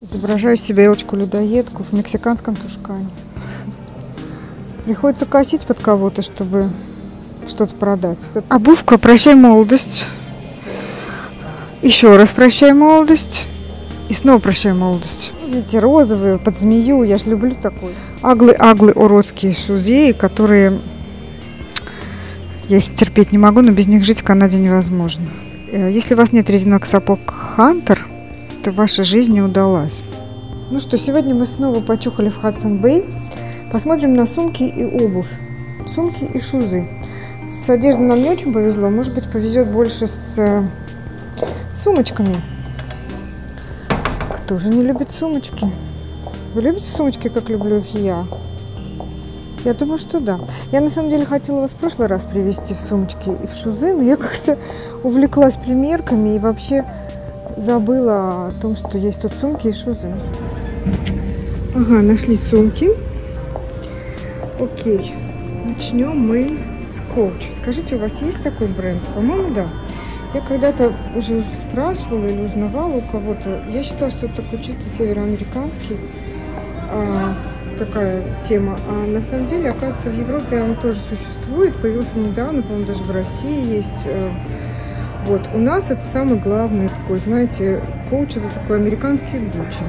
Изображаю себе елочку-людоедку в мексиканском тушкане. Приходится косить под кого-то, чтобы что-то продать. Обувка «Прощай, молодость». Еще раз «Прощай, молодость». И снова «Прощай, молодость». Видите, розовые, под змею. Я же люблю такой. Аглы-аглы уродские шузеи, которые... Я их терпеть не могу, но без них жить в Канаде невозможно. Э, если у вас нет резинок сапог Хантер, то ваша жизнь не удалась. Ну что, сегодня мы снова почухали в Хадсон Бэй. Посмотрим на сумки и обувь. Сумки и шузы. С одеждой нам не очень повезло. Может быть, повезет больше с э, сумочками. Кто же не любит сумочки? Вы любите сумочки, как люблю их я? Я думаю, что да. Я на самом деле хотела вас в прошлый раз привезти в сумочки и в шузы, но я как-то увлеклась примерками и вообще забыла о том, что есть тут сумки и шузы. Ага, нашли сумки. Окей. Начнем мы с Coach. Скажите, у вас есть такой бренд? По-моему, да. Я когда-то уже спрашивала или узнавала у кого-то. Я считала, что это такой чисто североамериканский а, такая тема. А на самом деле, оказывается, в Европе он тоже существует. Появился недавно, по-моему, даже в России есть. Вот, у нас это самый главный такой, знаете, коуч это такой американский Гуччи.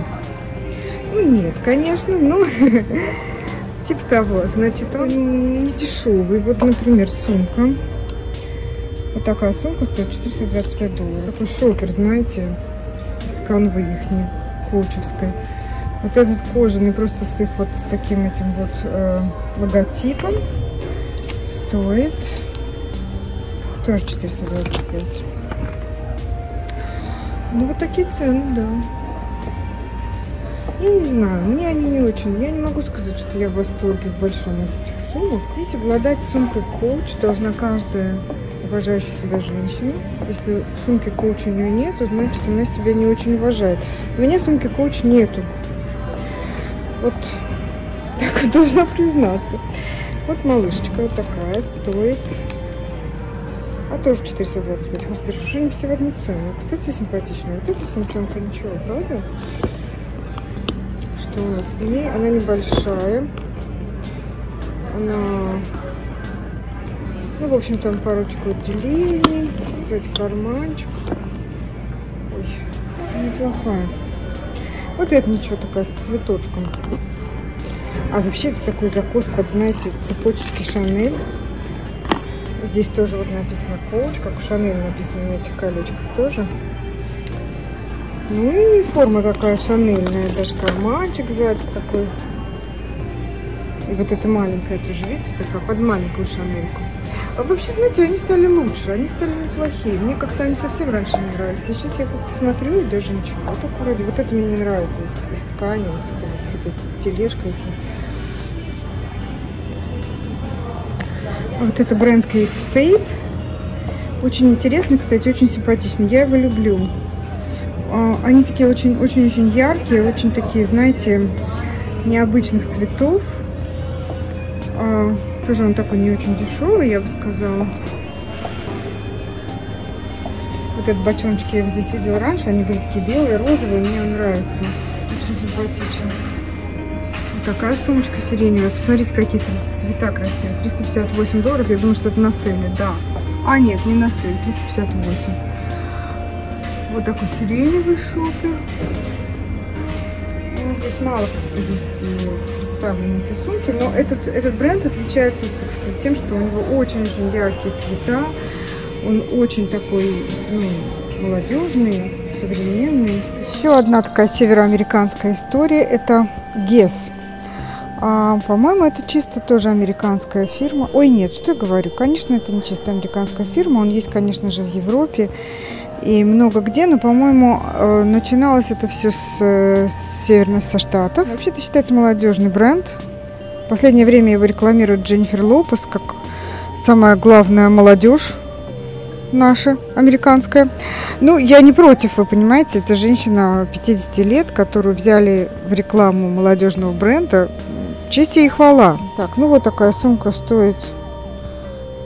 Ну, нет, конечно, но типа того. Значит, он не дешевый. Вот, например, сумка. Вот такая сумка стоит 425 долларов. Такой шопер, знаете, из канвы ихней, коучевской. Вот этот кожаный, просто с их вот с таким этим вот э, логотипом стоит тоже 425. Ну, вот такие цены, да. Я не знаю, мне они не очень. Я не могу сказать, что я в восторге в большом от этих сумок. Здесь обладать сумкой коуч должна каждая уважающая себя женщина. Если сумки коуч у нее нету, значит она себя не очень уважает. У меня сумки коуч нету. Вот так должна признаться. Вот малышечка вот такая стоит а тоже 425. Господи, что они все в одну цену. Кстати, симпатичная. Вот эта сумчонка ничего, правда? Что у нас в ней? Она небольшая. Она... Ну, в общем, там парочку отделений. Сзади карманчик. Ой, неплохая. Вот это ничего такая с цветочком. А вообще это такой закос под, знаете, цепочечки Шанель. Здесь тоже вот написано коуч, как у Шанель написано на этих колечках тоже. Ну и форма такая шанельная, даже карманчик сзади такой. И вот эта маленькая тоже, видите, такая под маленькую шанельку. А вообще, знаете, они стали лучше, они стали неплохие. Мне как-то они совсем раньше не нравились. А сейчас я как-то смотрю и даже ничего. Вот так вроде. Вот это мне не нравится из, из ткани, вот с, этой, с этой тележкой. Вот это бренд Kate Spade. Очень интересный, кстати, очень симпатичный. Я его люблю. А, они такие очень-очень-очень яркие, очень такие, знаете, необычных цветов. А, тоже он такой не очень дешевый, я бы сказала. Вот этот бочоночки я здесь видела раньше, они были такие белые, розовые, мне он нравится. Очень симпатично. Такая сумочка сиреневая. Посмотрите, какие цвета красивые. 358 долларов. Я думаю, что это на сейле. Да. А, нет, не на сейле. 358. Вот такой сиреневый шопер. У нас здесь мало э, представлены эти сумки, но этот, этот бренд отличается, так сказать, тем, что у него очень-очень яркие цвета. Он очень такой, ну, молодежный, современный. Еще одна такая североамериканская история – это Guess. А, по-моему, это чисто тоже американская фирма. Ой, нет, что я говорю? Конечно, это не чисто американская фирма. Он есть, конечно же, в Европе и много где, но, по-моему, э, начиналось это все с, с северных со штатов. Вообще, это считается молодежный бренд. В последнее время его рекламирует Дженнифер Лопес как самая главная молодежь наша, американская. Ну, я не против, вы понимаете, это женщина 50 лет, которую взяли в рекламу молодежного бренда, Честь и хвала. Так, ну вот такая сумка стоит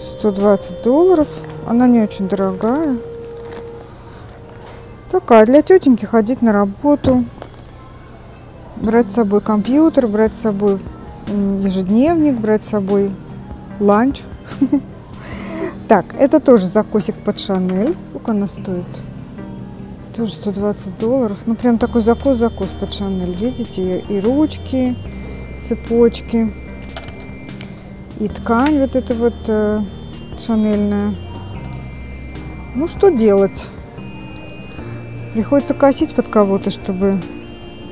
120 долларов. Она не очень дорогая. Такая, для тетеньки ходить на работу. брать с собой компьютер, брать с собой ежедневник, брать с собой ланч. Так, это тоже закусик под Шанель. Сколько она стоит? Тоже 120 долларов. Ну, прям такой закус-закус под Шанель. Видите? И ручки, цепочки, и ткань вот эта вот э, шанельная. Ну, что делать? Приходится косить под кого-то, чтобы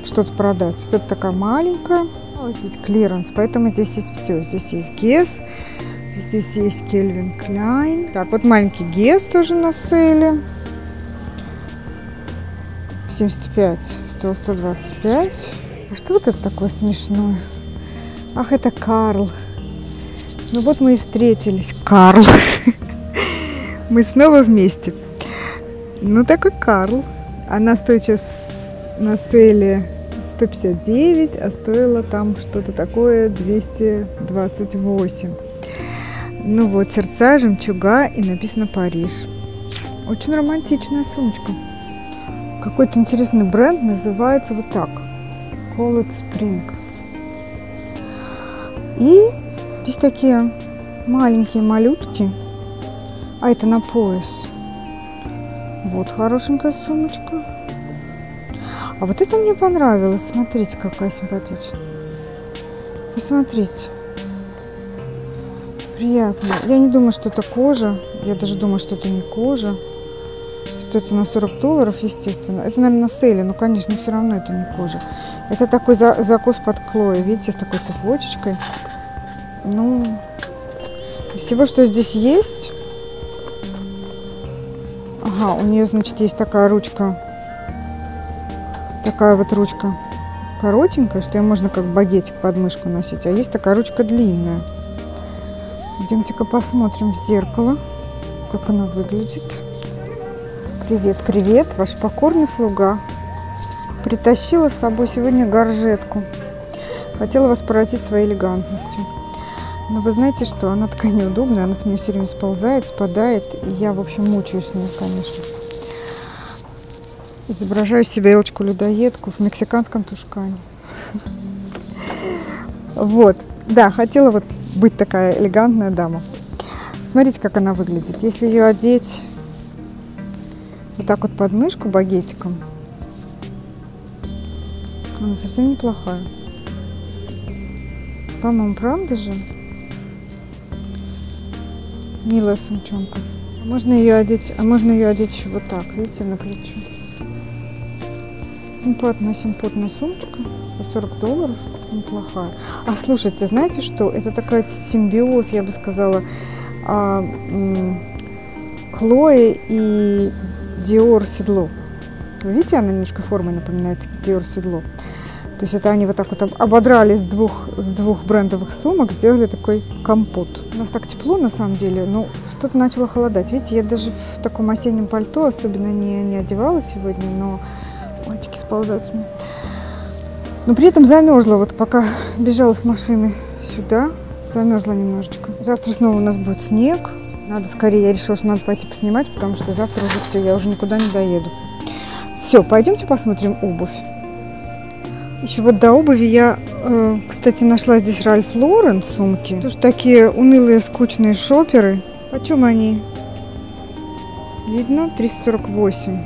что-то продать. Вот это такая маленькая. А вот здесь клиренс, поэтому здесь есть все. Здесь есть Guess, здесь есть Calvin Klein. Так, вот маленький Guess тоже на сейле. 75, стоил 125. А что вот это такое смешное? Ах, это Карл. Ну вот мы и встретились, Карл. Мы снова вместе. Ну, такой Карл. Она стоит сейчас на сейле 159, а стоила там что-то такое 228. Ну вот, сердца, жемчуга и написано Париж. Очень романтичная сумочка. Какой-то интересный бренд называется вот так. It Spring. И здесь такие маленькие малютки. А это на пояс. Вот хорошенькая сумочка. А вот это мне понравилось. Смотрите, какая симпатичная. Посмотрите. Приятно. Я не думаю, что это кожа. Я даже думаю, что это не кожа. Стоит она 40 долларов, естественно. Это, наверное, на сейле, но, конечно, все равно это не кожа. Это такой за закос под клоя, видите, с такой цепочечкой. Ну, всего, что здесь есть... Ага, у нее, значит, есть такая ручка такая вот ручка коротенькая, что ее можно как багетик под мышку носить, а есть такая ручка длинная. Идемте-ка посмотрим в зеркало, как она выглядит. Привет, привет, ваш покорный слуга. Притащила с собой сегодня горжетку. Хотела вас поразить своей элегантностью. Но вы знаете что, она такая неудобная, она с меня все время сползает, спадает, и я, в общем, мучаюсь с ней, конечно. Изображаю себе елочку-людоедку в мексиканском тушкане. Вот. Да, хотела вот быть такая элегантная дама. Смотрите, как она выглядит. Если ее одеть вот так вот под мышку багетиком, она совсем неплохая. По-моему, правда же? Милая сумчонка. Можно ее одеть, а можно ее одеть еще вот так, видите, на плечо. Симпатная, симпатная сумочка по 40 долларов. Неплохая. А слушайте, знаете что? Это такая симбиоз, я бы сказала, а, Хлои и Диор седло. Видите, она немножко формой напоминает Диор седло. То есть это они вот так вот ободрали с двух, с двух брендовых сумок, сделали такой компот. У нас так тепло на самом деле, но что-то начало холодать. Видите, я даже в таком осеннем пальто особенно не, не одевала сегодня, но Мальчики сползают с меня. Но при этом замерзла. Вот пока бежала с машины сюда, замерзла немножечко. Завтра снова у нас будет снег. Надо скорее, я решила, что надо пойти поснимать, потому что завтра уже все, я уже никуда не доеду. Все, пойдемте посмотрим обувь. Еще вот до обуви я, э, кстати, нашла здесь Ральф Лорен сумки. Тоже такие унылые, скучные шоперы. Почем они? Видно? 348.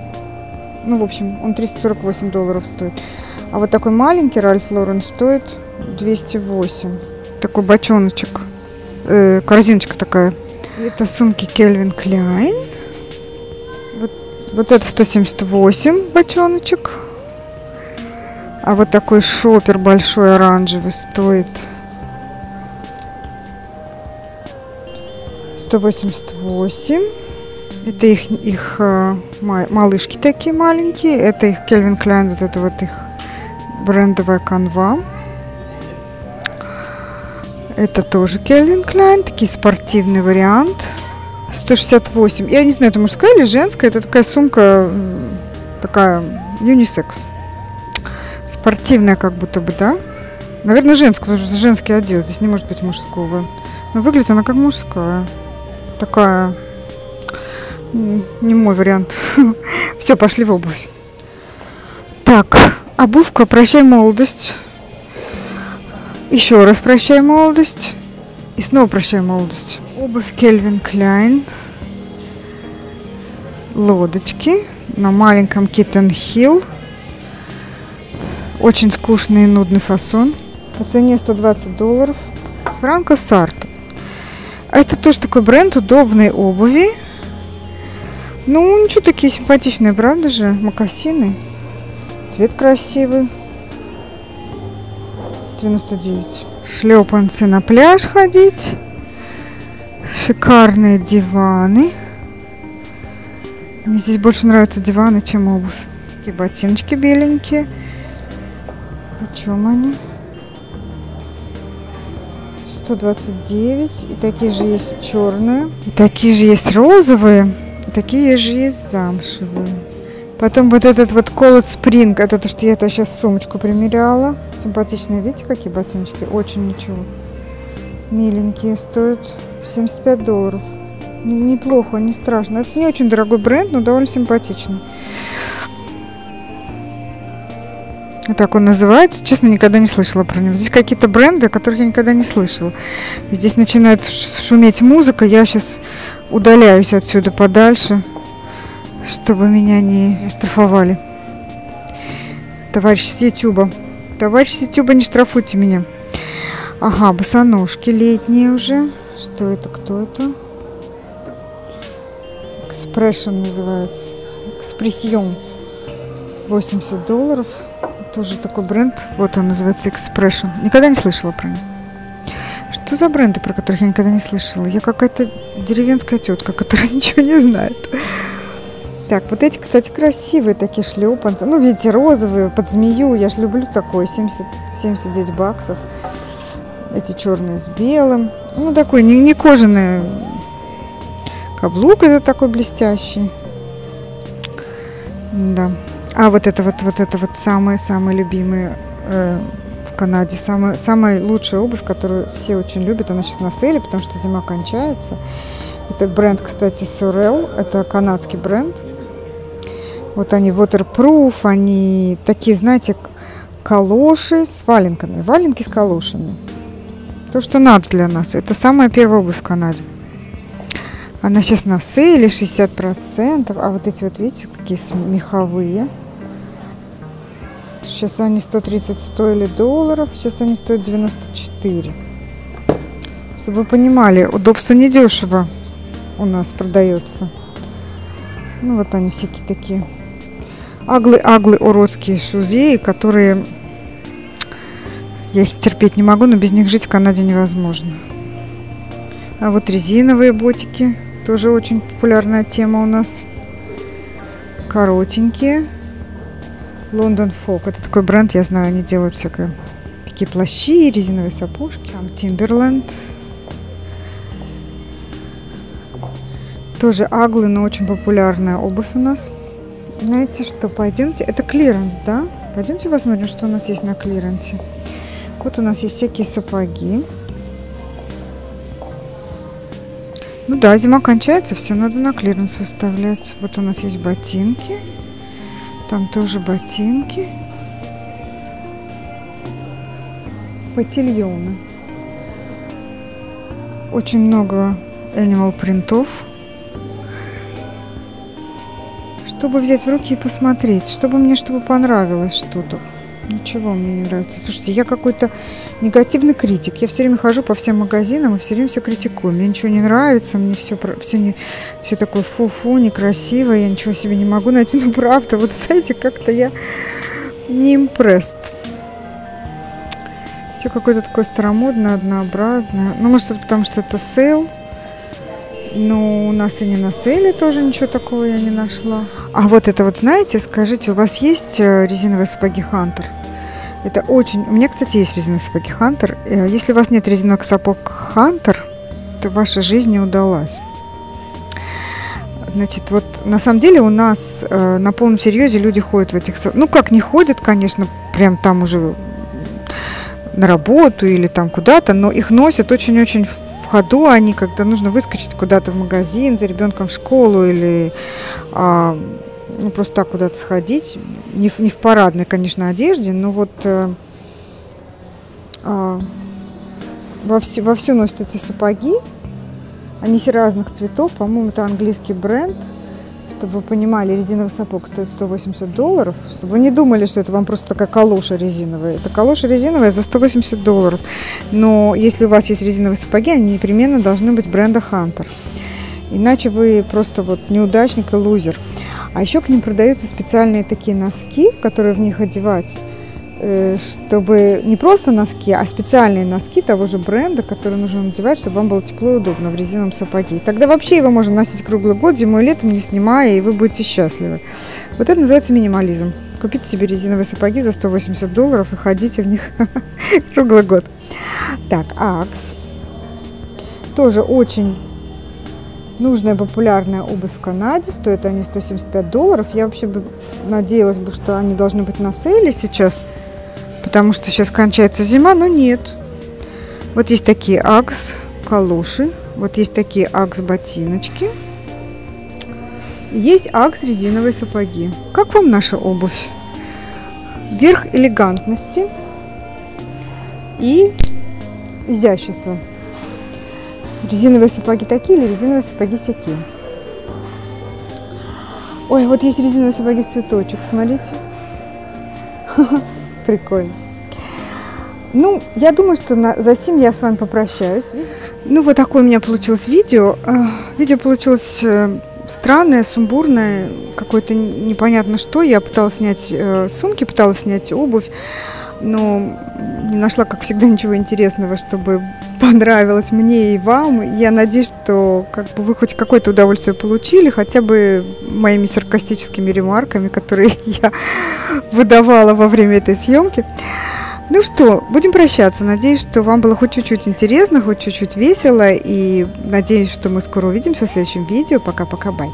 Ну, в общем, он 348 долларов стоит. А вот такой маленький Ральф Лорен стоит 208. Такой бочоночек. Э, корзиночка такая. Это сумки Кельвин Кляйн. Вот, вот это 178 бочоночек. А вот такой шопер большой оранжевый стоит 188. Это их, их э, малышки такие маленькие. Это их Кельвин Кляйн, вот это вот их брендовая канва. Это тоже Кельвин Кляйн, такой спортивный вариант. 168. Я не знаю, это мужская или женская. Это такая сумка, такая юнисекс. Спортивная как будто бы, да? Наверное, женская, потому что женский отдел. Здесь не может быть мужского. Но выглядит она как мужская. Такая не мой вариант. Все, пошли в обувь. Так, обувка «Прощай, молодость». Еще раз прощай молодость. И снова прощай молодость. Обувь Кельвин Кляйн. Лодочки на маленьком Киттен Хилл. Очень скучный и нудный фасон. По цене 120 долларов. Франко Сарто. Это тоже такой бренд удобной обуви. Ну, ничего, такие симпатичные, правда же? Макасины. Цвет красивый. 99. Шлепанцы на пляж ходить. Шикарные диваны. Мне здесь больше нравятся диваны, чем обувь. Такие ботиночки беленькие. Почем они? 129. И такие же есть черные. И такие же есть розовые. И такие же есть замшевые. Потом вот этот вот Cold Spring. Это то, что я это сейчас сумочку примеряла. Симпатичные. Видите, какие ботиночки? Очень ничего. Миленькие. Стоят 75 долларов. Неплохо, не страшно. Это не очень дорогой бренд, но довольно симпатичный. Так он называется. Честно, никогда не слышала про него. Здесь какие-то бренды, о которых я никогда не слышала. здесь начинает шуметь музыка. Я сейчас удаляюсь отсюда подальше, чтобы меня не штрафовали. Товарищ с Ютуба. Товарищ с Ютуба, не штрафуйте меня. Ага, босоножки летние уже. Что это? Кто это? Expression называется. Экспрессион. 80 долларов тоже такой бренд. Вот он называется Expression. Никогда не слышала про него. Что за бренды, про которых я никогда не слышала? Я какая-то деревенская тетка, которая ничего не знает. Так, вот эти, кстати, красивые такие шлепанцы. Ну, видите, розовые, под змею. Я же люблю такое. 70, 79 баксов. Эти черные с белым. Ну, такой не, не кожаный каблук это такой блестящий. Да. А вот это вот, вот это вот самые-самые любимые э, в Канаде, самая, самая лучшая обувь, которую все очень любят, она сейчас на сейле, потому что зима кончается. Это бренд, кстати, Sorel, это канадский бренд. Вот они waterproof, они такие, знаете, калоши с валенками, валенки с калошами. То, что надо для нас. Это самая первая обувь в Канаде. Она сейчас на сейле 60%, а вот эти вот, видите, такие меховые. Сейчас они 130 стоили долларов, сейчас они стоят 94. Чтобы вы понимали, удобство недешево у нас продается. Ну вот они всякие такие аглы-аглы уродские шузеи, которые я их терпеть не могу, но без них жить в Канаде невозможно. А вот резиновые ботики, тоже очень популярная тема у нас. Коротенькие. London Fog. Это такой бренд, я знаю, они делают всякое. Такие плащи, резиновые сапожки. Там Timberland. Тоже ugly, но очень популярная обувь у нас. Знаете что, пойдемте. Это клиренс, да? Пойдемте посмотрим, что у нас есть на клиренсе. Вот у нас есть всякие сапоги. Ну да, зима кончается, все надо на клиренс выставлять. Вот у нас есть ботинки. Там тоже ботинки. Ботильоны. Очень много animal принтов. Чтобы взять в руки и посмотреть, чтобы мне чтобы понравилось что-то. Ничего мне не нравится. Слушайте, я какой-то негативный критик. Я все время хожу по всем магазинам и все время все критикую. Мне ничего не нравится, мне все, все, не, все такое фу-фу, некрасиво, я ничего себе не могу найти. Ну, правда, вот знаете, как-то я не impressed. Все какое-то такое старомодное, однообразное. Ну, может, это потому что это сейл. Но у нас и не на сейле тоже ничего такого я не нашла. А вот это вот, знаете, скажите, у вас есть резиновые сапоги Hunter? Это очень... У меня, кстати, есть резиновые сапоги Хантер. Если у вас нет резиновых сапог Хантер, то ваша жизнь не удалась. Значит, вот на самом деле у нас э, на полном серьезе люди ходят в этих... Ну, как не ходят, конечно, прям там уже на работу или там куда-то, но их носят очень-очень в ходу они, когда нужно выскочить куда-то в магазин за ребенком в школу или а, ну, просто так куда-то сходить, не в, не в парадной, конечно, одежде, но вот э, а, во, все, во все носят эти сапоги. Они все разных цветов. По-моему, это английский бренд. Чтобы вы понимали, резиновый сапог стоит 180 долларов. Чтобы вы не думали, что это вам просто такая калоша резиновая. Это калоша резиновая за 180 долларов. Но если у вас есть резиновые сапоги, они непременно должны быть бренда Hunter. Иначе вы просто вот неудачник и лузер. А еще к ним продаются специальные такие носки, которые в них одевать чтобы не просто носки, а специальные носки того же бренда, которые нужно надевать, чтобы вам было тепло и удобно в резиновом сапоге. Тогда вообще его можно носить круглый год, зимой и летом, не снимая, и вы будете счастливы. Вот это называется минимализм. Купите себе резиновые сапоги за 180 долларов и ходите в них круглый год. Так, Акс. Тоже очень нужная популярная обувь в Канаде. Стоят они 175 долларов. Я вообще бы надеялась бы, что они должны быть на сейле сейчас – потому что сейчас кончается зима, но нет. Вот есть такие акс калоши, вот есть такие акс ботиночки, есть акс резиновые сапоги. Как вам наша обувь? Верх элегантности и изящества. Резиновые сапоги такие или резиновые сапоги всякие. Ой, вот есть резиновые сапоги в цветочек, смотрите. Прикольно. Ну, я думаю, что на, за сим я с вами попрощаюсь. Ну, вот такое у меня получилось видео. Э, видео получилось э, странное, сумбурное, какое-то непонятно что. Я пыталась снять э, сумки, пыталась снять обувь, но не нашла, как всегда, ничего интересного, чтобы понравилось мне и вам. Я надеюсь, что как бы вы хоть какое-то удовольствие получили, хотя бы моими саркастическими ремарками, которые я выдавала во время этой съемки. Ну что, будем прощаться. Надеюсь, что вам было хоть чуть-чуть интересно, хоть чуть-чуть весело. И надеюсь, что мы скоро увидимся в следующем видео. Пока-пока, бай.